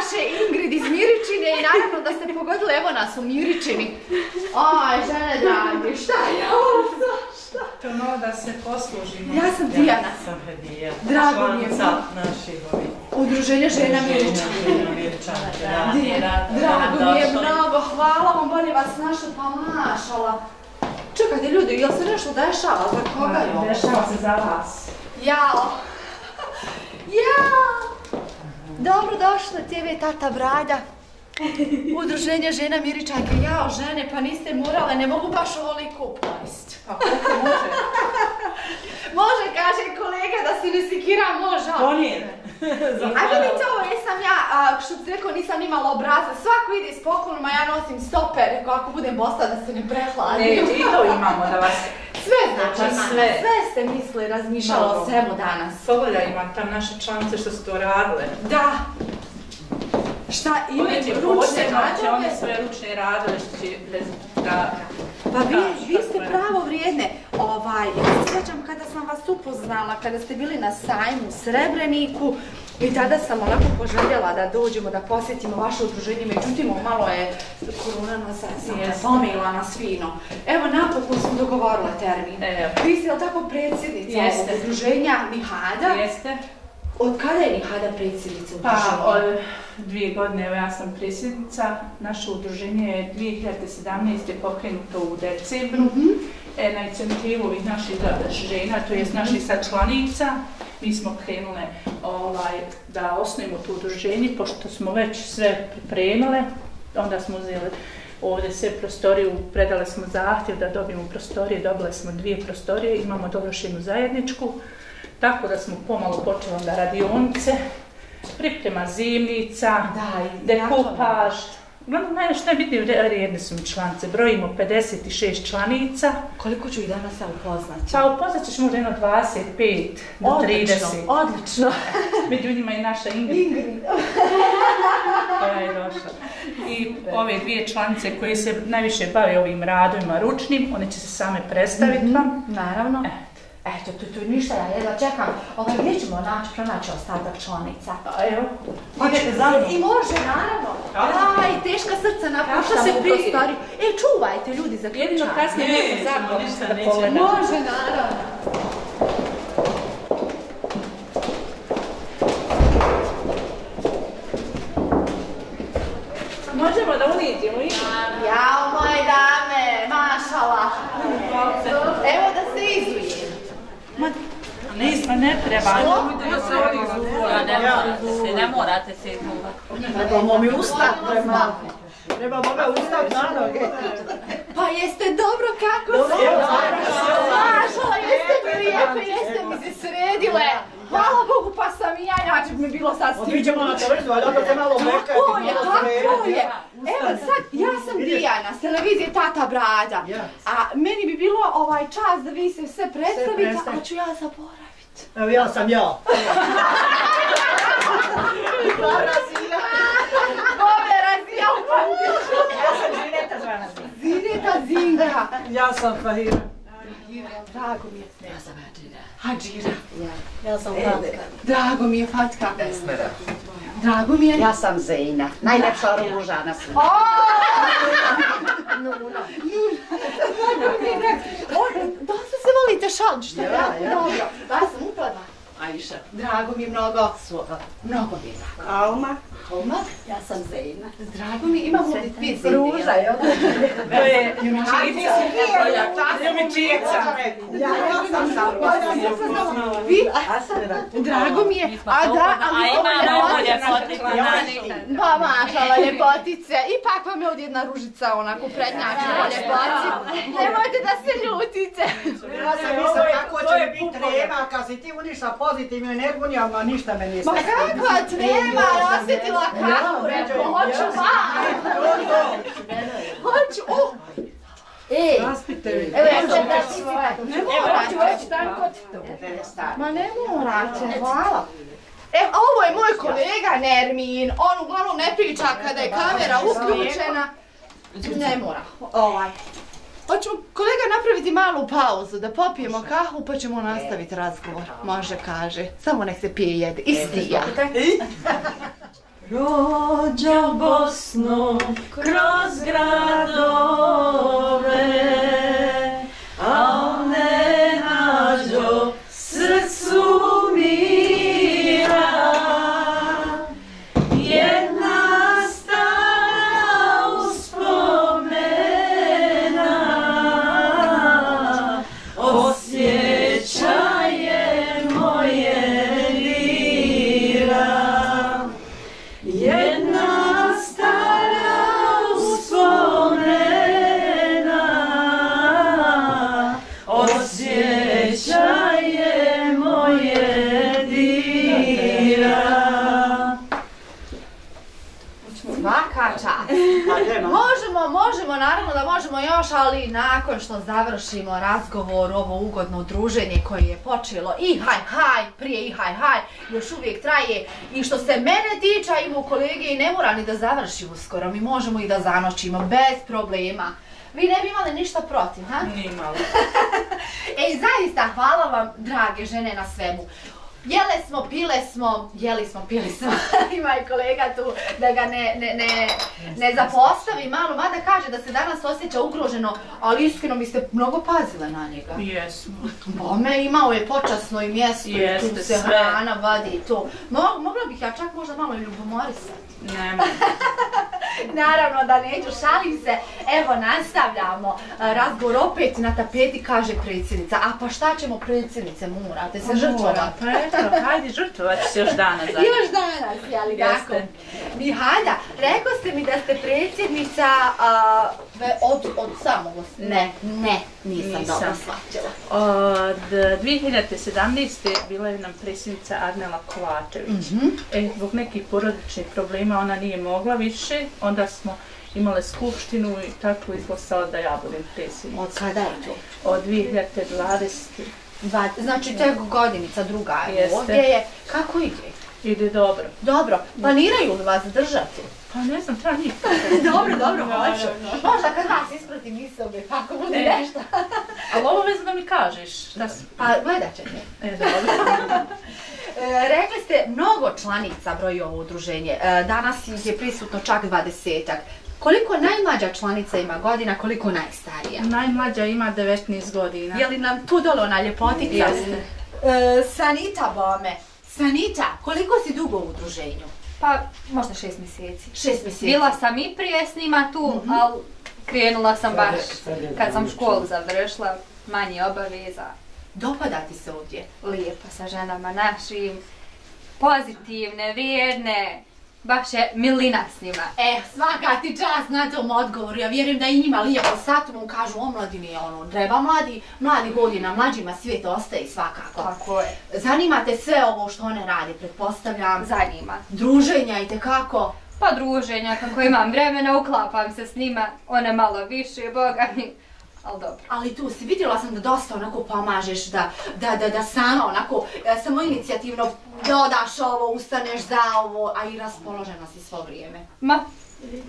naše Ingrid iz Miričine i naravno da ste pogodili, evo nas u Miričini. Aj, žene dragi, šta je ovo šta? To malo da se poslužimo. Ja sam Dijana. sam Hedija. Drago mi je. Naših ovih. Udruženje žena. Miričanke, drago mi je mnogo, hvala vam, bolje vas našla, pa mašala. Čekajte ljudi, jel se nešto dešava, za koga je ovo? Dešava se za vas. Jao! Jao! Dobro došla TV Tata Brada. Udruženje žena Miričanke. Jao, žene, pa niste morale, ne mogu baš ovoliko pojist. Pa koliko može? Može, kaže kolega, da se ne sikira, može. Ponijet. A vidite ovo, jesam ja, a, što bi rekao, nisam imala obraza. Svako ide s poklonima, ja nosim stoper, rekao, ako budem bosta da se ne prehladi. Ne, i to imamo da vas... Sve znači, Pa sve. sve ste mislili, razmišljala o svemu danas. Pogledaj ima tam naše članice što su to radile. Da. Šta, imaju One će ručne radove? one sve ručne radile što će bez... Da, Pa vi, ste je. pravo vrijedne. Ovaj, ja se sjećam kada sam vas upoznala, kada ste bili na sajmu u Srebreniku i tada sam onako poželjela da dođemo da posjetimo vaše udruženje, međutim malo je korona nas Jeste. pomila nas fino. Evo napokon smo dogovorile termin. Evo. Vi ste, jel tako, predsjednica Jeste. ovog udruženja Nihada? Jeste? Od kada je Nihada predsjednica Pa, od dvije godine, evo ja sam predsjednica. Naše udruženje je 2017. pokrenuto u decembru. E, na inicijativu ovih naših žena, to jest naših sad članica, mi smo krenule ovaj, da osnovimo to udruženje, pošto smo već sve pripremile, onda smo uzeli ovdje sve prostoriju, predale smo zahtjev da dobijemo prostorije, dobile smo dvije prostorije, imamo dovršenu zajedničku, tako da smo pomalo počeli onda radionice, priprema zimnica, Da, dekupaž. Uglavnom, najviše najbitnije vrijedne su mi članice. Brojimo 56 članica. Koliko ću ih danas ja upoznati? Pa upoznat ćeš možda jedno 25 do 30. odlično. Među njima i naša Ingrid Ingrid. koja je došla. I ove dvije članice koje se najviše bave ovim radovima ručnim, one će se same predstaviti vam. Naravno. E, Eto, tu, tu ništa, ja jedva čekam. Ovaj, gdje ćemo naći, pronaći ostatak članica? Pa evo, Idete za mnom? I može, naravno. Aj, teška srca napušta se prije. prostoriju. E, čuvajte ljudi za jedino ključak. kasnije Ne, neće. pogledamo. Može, naravno. Možemo da uniđemo i Jao, moje dame, mašala. Evo da se izlijem. Nismo, ne treba. Ja, ne morate se, ne morate se. Trebamo mi ustati prema... Trebamo ga ustati na noge. Pa jeste dobro kako se? Mašala, jeste mi lijepe, jeste mi se sredile. Hvala Bogu, pa sam i ja, inače bi mi bilo sad Od Vidimo na tvrdu, ali onda te malo mekati, Tako je, malo tako je. Evo sad, ja sam Dijana s televizije Tata Brada. A meni bi bilo ovaj čas da vi se sve predstavite, predstavite. a ću ja zaboraviti. Evo ja sam ja. Bome, razija u Ja sam Žineta zvana. Zineta Zinka. Ja sam Fahira. Drago mi je. Ja sam Hadžira. Ja sam Fatka. Drago mi je Fatka. Drago mi je. Ja sam Zejna, najlepša ruža na svijetu. O! O, Dosta se volite je Ja, ja. dobro. Ja sam uprava. Ajša. Drago mi je mnogo. Mnogo mi je drago. Alma. Alma, Ja sam Zejna. drago mi je. Imamo ovdje dvije zine. Ruža, jel? To je ljubičica. Ljubičica. Ja, ja sam Salma. Vi? Drago mi je. A da, a A mi ima najbolje ljepotice. fotice naše. Pa mašala ljepotice. Ipak vam je ovdje jedna ružica onako prednjačila ljepotici. Nemojte da se ljutite. Ja sam mislila kako će mi biti trema, kad si ti unišla pozitivnu energiju, ama ništa me nije Ma kakva trema, osjetila kako, rekao, hoću van. Hoću, u. Ej, evo ja ću da svoje. Ne morate. Ma ne morate, hvala. E, ovo je moj kolega Nermin, on uglavnom ne priča kada je kamera uključena. Ne mora, ovaj. Hoćemo kolega napraviti malu pauzu, da popijemo kahu pa ćemo nastaviti razgovor. Može, kaže. Samo nek se pije jede. Isti ja. Rođo Bosno kroz gradove, nakon što završimo razgovor, ovo ugodno druženje koje je počelo i haj haj, prije i haj haj, još uvijek traje. I što se mene tiče, a ima kolege i ne mora ni da završi uskoro, mi možemo i da zanoćimo, bez problema. Vi ne bi imali ništa protiv, ha? Nimalo. Ej, zaista hvala vam, drage žene, na svemu. Jele smo, pile smo, jeli smo, pili smo. Ima i kolega tu da ga ne, ne, ne, ne zapostavi malo, mada kaže da se danas osjeća ugroženo, ali iskreno mi ste mnogo pazile na njega. Jesmo. Bome, imao je počasno i mjesto i tu Jeste, se sve. hrana vadi i to. Mo, mogla bih ja čak možda malo i ljubomorisati. Nema. Naravno da neću, šalim se. Evo, nastavljamo. E, Razgovor opet na tapeti, kaže predsjednica. A pa šta ćemo predsjednice, morate se žrtvovati. Eto, hajde, žrtvovat ću se još dana za. Još danas, jeli tako? Mihajda, rekao ste mi da ste predsjednica a, od, od samog. Ne. Ne, nisam, Nisam. dobro shvatila. Od 2017. bila je nam predsjednica Arnela Kovačević. Mhm. E, zbog nekih porodičnih problema ona nije mogla više, onda smo imale skupštinu i tako izglasala da ja budem predsjednica. Od kada je to? Od 2020. Dva, znači tek godinica druga Jeste. ovdje je. Kako ide? Ide dobro. Dobro, planiraju li vas zadržati? Pa ne znam, treba njih. dobro, dobro, hoću. da, Možda kad vas ispratim isobe, pa ako bude E. nešto. Ali obavezno da mi kažeš. Da. Pa gledat ćete. E, dobro. E, rekli ste, mnogo članica broji ovo udruženje. E, danas ih je prisutno čak dvadesetak. Koliko najmlađa članica ima godina, koliko najstarija? Najmlađa ima 19 godina. Je li nam tu dole ona ljepotica? Jeste. E, Sanita Bome. Sanita, koliko si dugo u udruženju? Pa, možda šest mjeseci. Šest mjeseci. Bila sam i prije s njima tu, ali krenula sam baš kad sam školu završila, manje obaveza, Dopada ti se ovdje? lijepo sa ženama našim, pozitivne, vrijedne, baš je milina s njima. E, svaka ti čast na tom odgovoru. Ja vjerujem da i njima lijepo mu kažu omladini je ono, treba mladi, mladi godina, mlađima svijet ostaje svakako. Tako je. Zanimate sve ovo što one rade, pretpostavljam. Za njima. Druženja i tekako. Pa druženja, kako imam vremena, uklapam se s njima, one malo više, boga mi, ali dobro. Ali tu si vidjela sam da dosta onako pomažeš, da, da, da, da sama onako e, samo inicijativno dodaš ovo, ustaneš za ovo, a i raspoložena si svo vrijeme. Ma,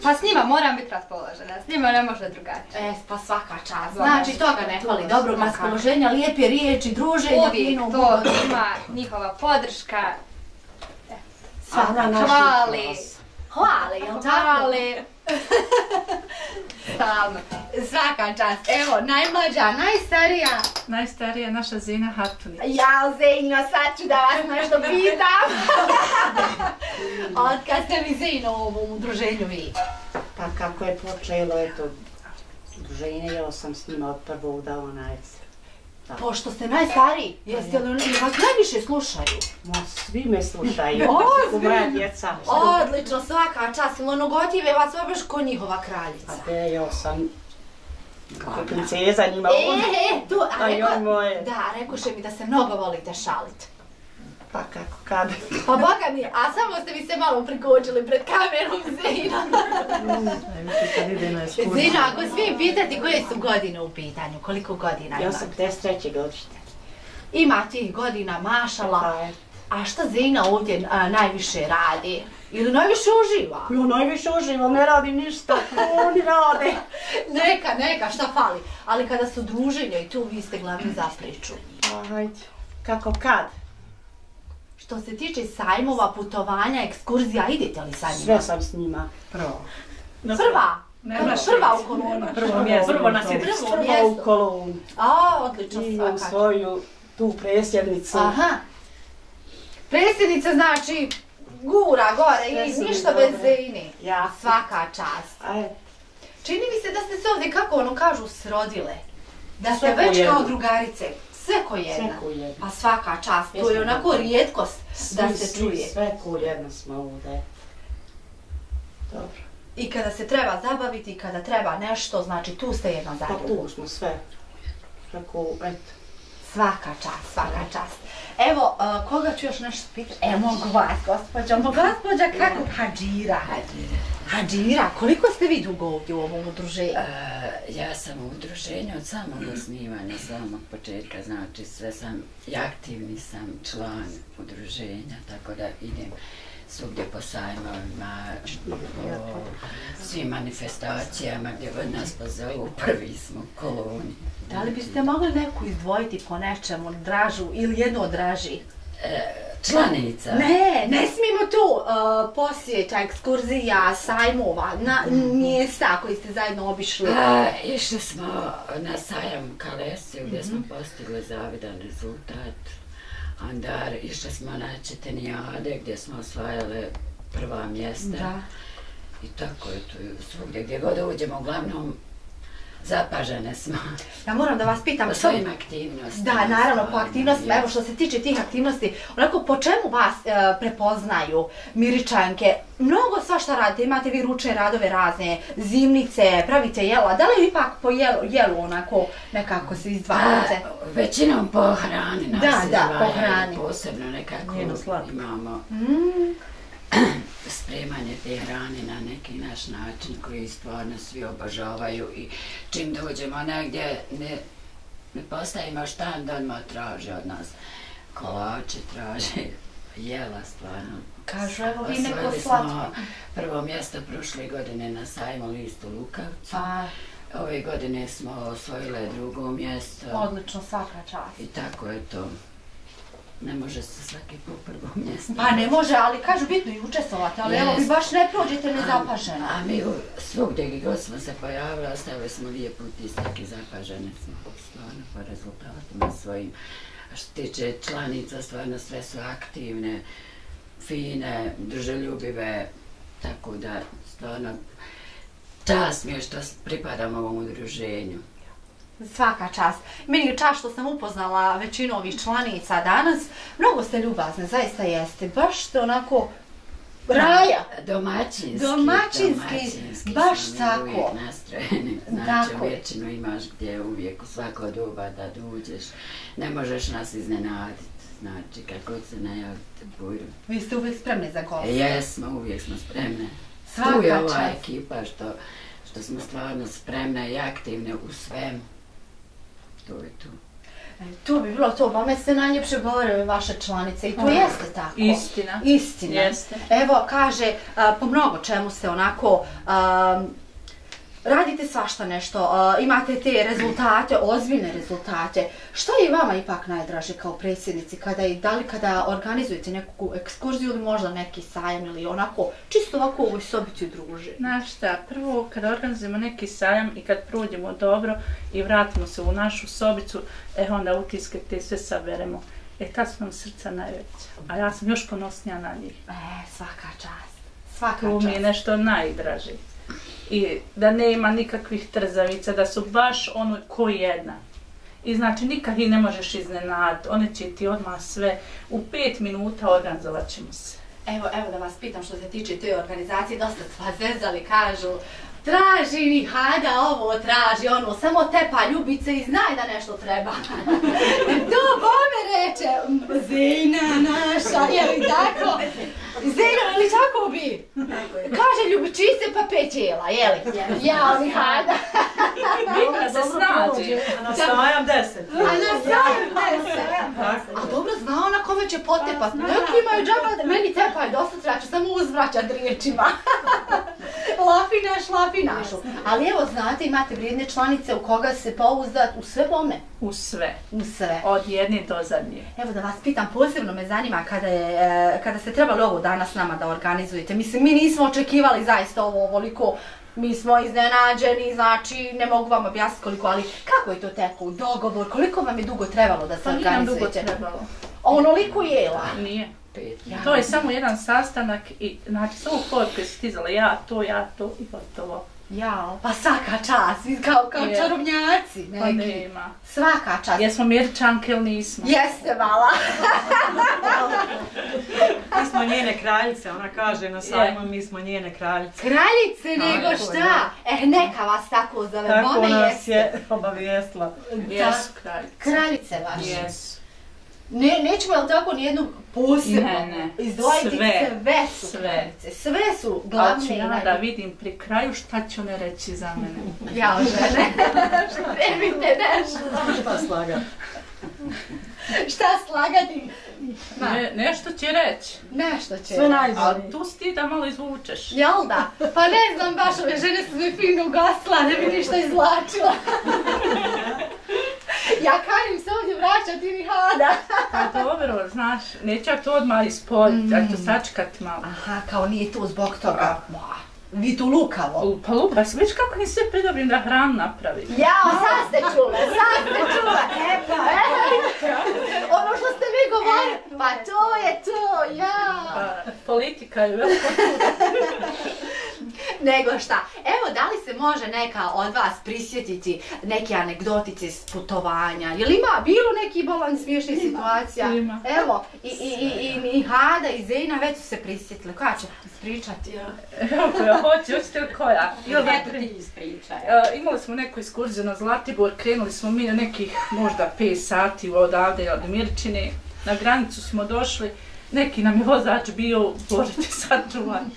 pa s njima moram biti raspoložena, s njima ne može drugačije. E, pa svaka čast. Znači, toga ne fali, dobrog raspoloženja, lijepe riječi, druženja, Uvijek to ima njihova podrška, Svaka hvali, Hvale, jel tako? hvali. Stalno. Svaka čast. Evo, najmlađa, najstarija. Najstarija je naša Zina Hatunić. Ja, Zejno, sad ću da vas nešto pitam. Od kad ste vi Zejno u ovom udruženju vi? Pa kako je počelo, eto, druženje, ja sam s njima od prvog dana, eto. Pošto ste najstariji, jeste li vas najviše slušaju? Ma, svi me slušaju, O, u moja djeca. Odlično, svaka čast. Ili ono gotive vas baš ko njihova kraljica. A te, ja sam kako princeza njima E, on. e, tu, a moje. da, rekoše mi da se mnogo volite šalit. Pa kako kad. Pa boga mi, a samo ste mi se malo prikočili pred kamerom Zina. Zina, ako smijem pitati koje su godine u pitanju, koliko godina Ja ima? sam 53. godište. Ima tih godina, mašala. Pa. A šta Zina ovdje a, najviše radi? Ili najviše uživa? Ja najviše uživam, ne radim ništa, oni rade. Neka, neka, šta fali? Ali kada su druženja i tu vi ste glavni za priču. Ajde, kako kad? Što se tiče sajmova, putovanja, ekskurzija, idete li sa njima? Sve sam s njima. Prvo. Prva? Nema Prva, u kolonu. Prvo mjesto. Prvo nas je Prvo Prvo u mjesto. kolonu. A, odlično I svaka. svoju tu presjednicu. Aha. Predsjednica znači gura gore i ništa bez zini. Ja. Svaka čast. Ajde. Čini mi se da ste se ovdje, kako ono kažu, srodile. Da ste Sve već kao drugarice. Sve ko jedna. Sve ko jedna. Pa svaka čast. To je onako rijetkost da se svi, čuje. Sve ko jedno smo ovdje. Dobro. I kada se treba zabaviti, kada treba nešto, znači tu ste jedna za Pa tu smo sve. Tako, eto. Svaka čast, svaka čast. Evo, uh, koga ću još nešto pitati? E, mogu vas, gospođo. Mogu gospođa kako? Hadžira. Hadžira, koliko ste vi dugo ovdje u ovom udruženju? E, ja sam u udruženju od samog osnivanja, samog početka, znači sve sam, i aktivni sam član udruženja, tako da idem svugdje po sajmovima, po svim manifestacijama gdje god nas pozovu, prvi smo koloni. Da li biste mogli neku izdvojiti po nečemu, dražu ili jednu od draži? E, članica. Ne, ne smijemo tu uh, posjeta, ekskurzija, sajmova, na, mjesta koji ste zajedno obišli. A, išli smo na sajam Kalesiju gdje smo postigli zavidan rezultat. Onda išli smo na Četenijade gdje smo osvajali prva mjesta. Da. I tako je tu svugdje gdje god uđemo, uglavnom zapažene smo Ja moram da vas pitam, po svojim aktivnostima. Da, naravno, po aktivnostima, evo što se tiče tih aktivnosti, onako po čemu vas e, prepoznaju miričanke? Mnogo svašta radite, imate vi ručne radove razne, zimnice, pravite jela, da li ipak po jelu, jelu onako nekako se izdvajate? A, većinom po hrani nas Da, da, po hrani. Posebno nekako imamo Mm, spremanje te hrane na neki naš način koji stvarno svi obožavaju i čim dođemo negdje ne, ne postavimo štand, odmah traže od nas kolače, traže jela stvarno. Kažu, evo vi neko Osvojili slatko. prvo mjesto prošle godine na sajmu listu Lukavcu. Pa, Ove godine smo osvojile drugo mjesto odlično, svaka čast. i tako je to. Ne može se svaki put prvo mjesto. Pa ne može, ali kažu bitno i učestvovati, ali evo vi baš ne prođete nezapaženo. A mi u, svugdje gdje god smo se pojavili, ostavili smo lijep utisak i zapaženi smo stvarno po rezultatima svojim. A što se tiče članica, stvarno sve su aktivne, fine, druželjubive, tako da stvarno čast mi je što pripadam ovom udruženju. Svaka čast. Meni je čast što sam upoznala većinu ovih članica danas. Mnogo ste ljubazne, zaista jeste. Baš ste onako raja. Domaćinski. Domaćinski, baš tako. Uvijek nastrojeni. Znači, Tako. vječinu imaš gdje uvijek u svako doba da dođeš. Ne možeš nas iznenaditi. Znači, kako se najavite bujru. Vi ste uvijek spremni za gost. Jesmo, uvijek smo spremne. Svaka tu je ova ekipa što, što smo stvarno spremne i aktivne u svemu. To je tu. E, To bi bilo to, vama se najljepše govore vaše članice i to Hvala. jeste tako. Istina. Istina. Jeste. Evo, kaže, a, po mnogo čemu se onako, a, radite svašta nešto, a, imate te rezultate, ozbiljne rezultate. Šta je vama ipak najdraže kao predsjednici, kada da li kada organizujete neku ekskurziju ili možda neki sajam ili onako, čisto ovako u ovoj sobici druže? Znaš šta, prvo kada organizujemo neki sajam i kad prođemo dobro i vratimo se u našu sobicu, e onda utiske te sve saberemo. E tad su nam srca najveća, a ja sam još ponosnija na njih. E, svaka čast. Svaka To mi je čast. nešto najdraže. I da nema nikakvih trzavica, da su baš ono ko jedna. I znači nikad ih ne možeš iznenaditi, one će ti odmah sve u pet minuta organizovat ćemo se. Evo, evo da vas pitam što se tiče te organizacije, dosta su vas zezali, kažu traži mi hajda ovo, traži ono, samo tepa ljubice i znaj da nešto treba. to bome reče, "M, Zina naša, je li tako? Zina, je li tako bi? Kaže ljubičice pa pet jela, je li? Ja, mi hajda. Neka se snađe. A na sajam deset. A na sajam deset. A dobro zna ona kome će potepat. Neki imaju džaba, meni tepaju dosta treba, ću samo uzvraćat riječima. Lafinaš, lafinašu. Ali evo, znate, imate vrijedne članice u koga se pouzdat u sve bome. U sve. U sve. Od jedne do zadnje. Evo da vas pitam, posebno me zanima kada, je, e, kada ste trebali ovo danas nama da organizujete. Mislim, mi nismo očekivali zaista ovo ovoliko mi smo iznenađeni, znači ne mogu vam objasniti koliko, ali kako je to teko, dogovor, koliko vam je dugo trebalo da se Pa nije nam dugo organizujete? trebalo. Onoliko jela. Nije. Pet. To je samo jedan sastanak i znači samo poruke su stizale ja to, ja to i gotovo. Jao, pa svaka čast, vi kao, kao Je. čarobnjaci Pa neki. nema. Svaka čast. Jesmo mjeričanke ili nismo? Jeste vala. Mi smo njene kraljice, ona kaže na sajmu, mi smo njene kraljice. Kraljice nego Tako, šta? Eh, neka vas tako zove, Tako bome nas jeste. je obavijestila. Jesu kraljice. Kraljice vaše. Jesu. Ne, nećemo jel tako nijednu posebno Ne, ne. izdvojiti Sve. sve su Sve. Sve su Ali ću glavne i ja da vidim pri kraju šta će one reći za mene. Ja žene. Spremite nešto. Šta slaga? Šta slagati? Ne, nešto će reći. nešto će. Sve najbolje. Ali tu si ti da malo izvučeš. Jel da? Pa ne znam baš, ove žene su me fino ugasila, ne bi ništa izvlačila. ja kanim se ovdje vraćati ni hada. Pa dobro, znaš, neću ja to odmah ispoljiti, mm. to sačkat malo. Aha, kao nije to zbog toga. Ma, vi tu lukavo. Pa lupa, si vidiš kako im sve pridobrim da hranu napravi. Jao, sad ste čule, sad ste čule. E pa, e, ono što ste vi govorili, pa to je to, ja. Pa, politika je veliko. Nego šta, evo da li se može neka od vas prisjetiti neke anegdotice s putovanja? Je li ima bilo neki balans smiješnih situacija? ima. Evo, i, i, i, i, i Hada i Zena već su se prisjetili. Koja će ispričati? Evo koja hoće, hoćete li koja? Ili da ti ispričaj. E, imali smo neku ekskurziju na Zlatibor, krenuli smo mi na nekih možda 5 sati odavde od Mirčine. Na granicu smo došli, neki nam je vozač bio, bože ti sačuvan.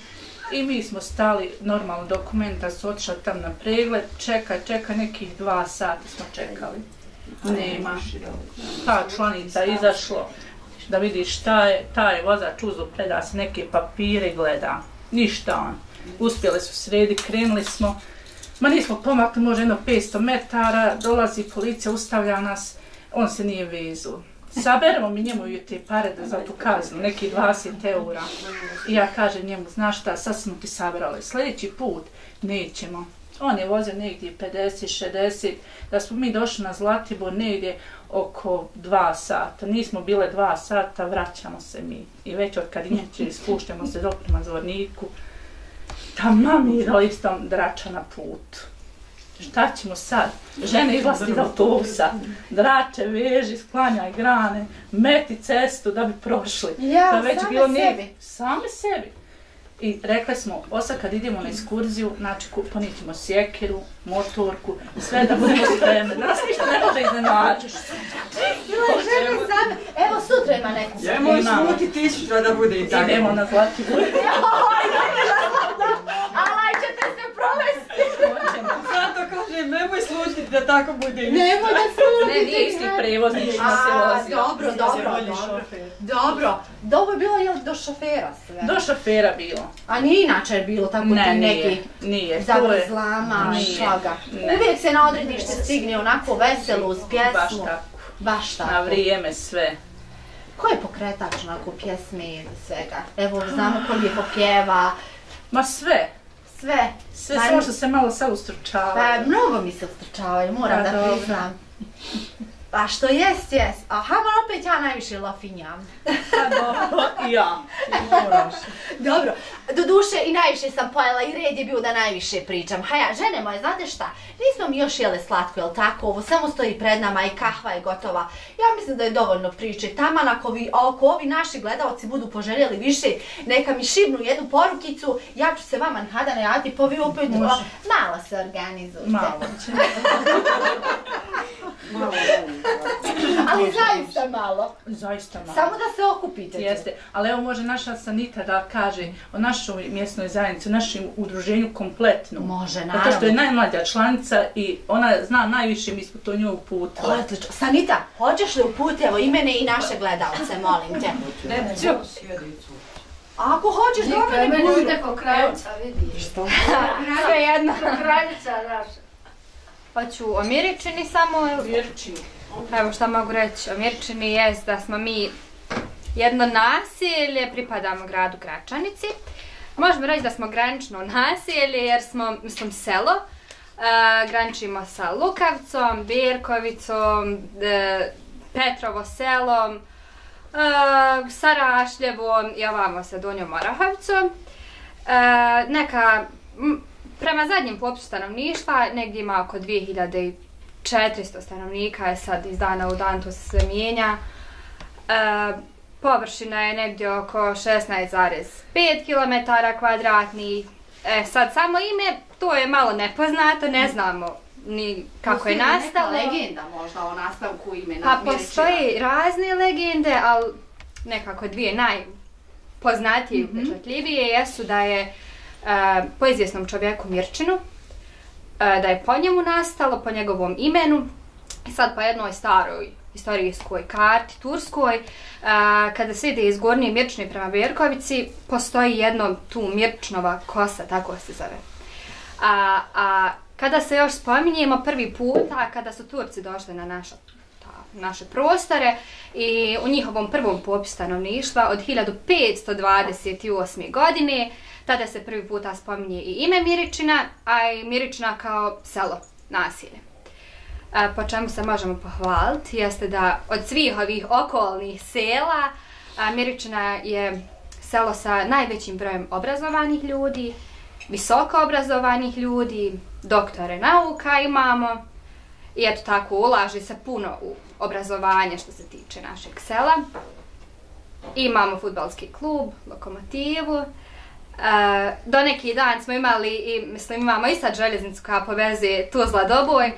I mi smo stali, normalno dokumenta su otišli tam na pregled, čekaj, čekaj, nekih dva sata smo čekali. Nema. Ta članica izašlo, da vidi šta je, taj vozač uzu preda se neke papire gleda. Ništa on. Uspjeli su sredi, krenuli smo, Ma nismo pomakli, može jedno 500 metara, dolazi policija, ustavlja nas, on se nije vezu. Saberemo mi njemu te pare da za tu kaznu, neki 20 eura. I ja kažem njemu, znaš šta, sad smo ti sabrali, sljedeći put nećemo. On je vozio negdje 50-60, da smo mi došli na Zlatibor negdje oko 2 sata. Nismo bile 2 sata, vraćamo se mi. I već od Kadinjače spuštamo se do prema Zvorniku. Tamo mi listom drača na putu. Šta ćemo sad? Žene izlasti iz autobusa, drače, veži, sklanjaj grane, meti cestu da bi prošli. Ja, To je već same bilo nije- sebi. Same sebi. I rekli smo, osad kad idemo na ekskurziju, znači ponićemo sjekiru, motorku, sve da budemo spremni. Da nas ništa ne može iznenaditi. Žene same, evo sutra ima neku. Jemo Imamo. smuti tisuća da bude i tako. Idemo na Zlatibor. Alaj ćete se provesti. Zato kažem, nemoj slutiti da tako bude. i Nemoj da slutite. Ne, nije isti prevoznik što se dobro, dobro, dobro. šofer. Dobro, dobro je bilo jel do šofera sve? Do šofera bilo. A nije inače bilo tako Ne, ti nije. neki Nije. to je- zavrzlama, Nije. šlaga. Ne. Uvijek se na odredište stigne onako veselo uz Baš pjesmu. tako. Baš tako. Na vrijeme sve. Ko je pokretač onako pjesme i svega? Evo, znamo ko lijepo pjeva, Ma sve. Sve. Sve, samo što se malo sad ustručava. Pa mnogo mi se ustrčavaju, moram Pa da priznam. Pa što jest, jest. Aha, ma opet ja najviše lafinjam. Pa ja. Moraš. Dobro, do duše i najviše sam pojela i red je bio da najviše pričam. Haja, žene moje, znate šta? Nismo mi još jele slatko, jel tako? Ovo samo stoji pred nama i kahva je gotova. Ja mislim da je dovoljno priče. Taman ako, vi, ako ovi naši gledalci budu poželjeli više, neka mi šibnu jednu porukicu, ja ću se vama nada najaviti, pa vi opet malo se organizujte. Malo će. A Ali zaista malo. Zaista malo. Samo da se okupite. Jeste, ali evo može naša Sanita da kaže o našoj mjesnoj zajednici, o našem udruženju kompletno. Može, Zato što je naravno. najmlađa članica i ona zna najviše, mi smo to nju uputili. Odlično. Sanita, hoćeš li uputi evo i mene i naše gledalce, molim te? Ako hoćeš, dobro ne budu. Ko kraljica, vidiš. Što? Sve jedno. Kraljica naša. Pa ću o Mirčini samo, Vjerčini. evo šta mogu reći, o Mirčini jest da smo mi jedno naselje, pripadamo gradu Gračanici. Možemo reći da smo granično naselje jer smo, mislim, selo. E, graničimo sa Lukavcom, Birkovicom, e, Petrovo selom, e, Sarašljevom i ovamo sa Donjom Orahovicom. E, neka, prema zadnjem popisu stanovništva, negdje ima oko 2400 stanovnika, je sad iz dana u dan to se sve mijenja. E, površina je negdje oko 16,5 km kvadratnih. E, sad samo ime, to je malo nepoznato, ne znamo ni kako je nastalo. Neka legenda možda o nastavku imena Pa postoji razne legende, ali nekako dvije najpoznatije i upečatljivije jesu da je po izvjesnom čovjeku Mirčinu, e, da je po njemu nastalo, po njegovom imenu. I sad po jednoj staroj istorijskoj karti, turskoj, e, kada se ide iz Gornje Mirčine prema Berkovici, postoji jedno tu Mirčnova kosa, tako se zove. A, a kada se još spominjemo prvi puta, kada su Turci došli na naša naše prostore i u njihovom prvom popisu stanovništva od 1528. godine, tada se prvi puta spominje i ime Miričina, a i Miričina kao selo, nasilje. Po čemu se možemo pohvaliti jeste da od svih ovih okolnih sela a, Miričina je selo sa najvećim brojem obrazovanih ljudi, visoko obrazovanih ljudi, doktore nauka imamo i eto tako ulaže se puno u obrazovanje što se tiče našeg sela. Imamo futbalski klub, lokomotivu. E, do neki dan smo imali i mislim imamo i sad željeznicu koja povezuje Tuzla Doboj,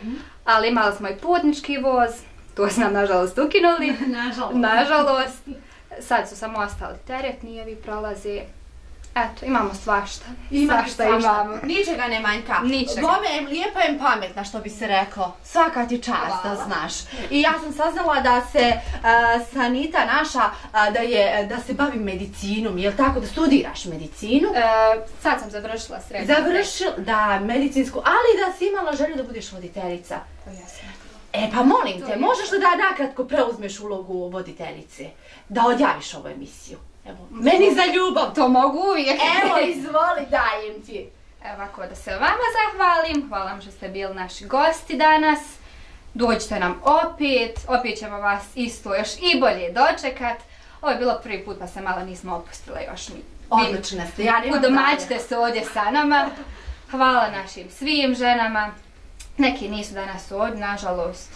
ali imali smo i putnički voz, to su nam nažalost ukinuli. Nažalost. Nažalost. Sad su samo ostali teretni ovi prolaze. Eto, imamo svašta. svašta, imamo. Ničega ne manjka. Ničega. Gome em lijepa em pametna, što bi se reklo. Svaka ti čast da znaš. I ja sam saznala da se a, Sanita naša, a, da, je, da se bavi medicinom, jel tako? Da studiraš medicinu? E, sad sam završila srednju. Završila, da, medicinsku, ali da si imala želju da budeš voditeljica. To ja sam. E pa molim te, možeš li da nakratko preuzmeš ulogu voditeljice? Da odjaviš ovu emisiju? Evo, meni za ljubav. To mogu uvijek. Evo, izvoli, dajem ti. Evo ovako da se vama zahvalim. Hvala vam što ste bili naši gosti danas. Dođite nam opet. Opet ćemo vas isto još i bolje dočekat. Ovo je bilo prvi put pa se malo nismo opustile još mi. Odlična ste, ja Udomaćite se ovdje sa nama. Hvala našim svim ženama. Neki nisu danas ovdje, nažalost,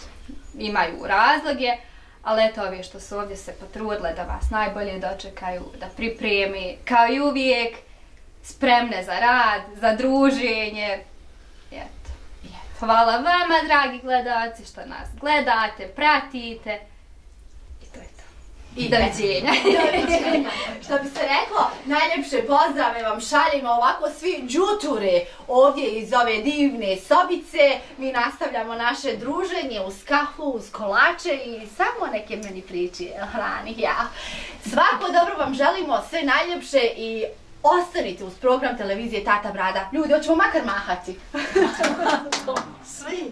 imaju razloge. Ali eto ovi što su ovdje se potrudile da vas najbolje dočekaju, da pripremi, kao i uvijek, spremne za rad, za druženje. Eto. Hvala vama, dragi gledalci, što nas gledate, pratite. I. I doviđenja. Doviđenja. Što bi se reklo, najljepše pozdrave vam šaljemo ovako svi džuture ovdje iz ove divne sobice. Mi nastavljamo naše druženje uz kafu, uz kolače i samo neke meni priče hrani. Ja. Svako dobro vam želimo, sve najljepše i ostanite uz program televizije Tata Brada. Ljudi, hoćemo makar mahati. Svi.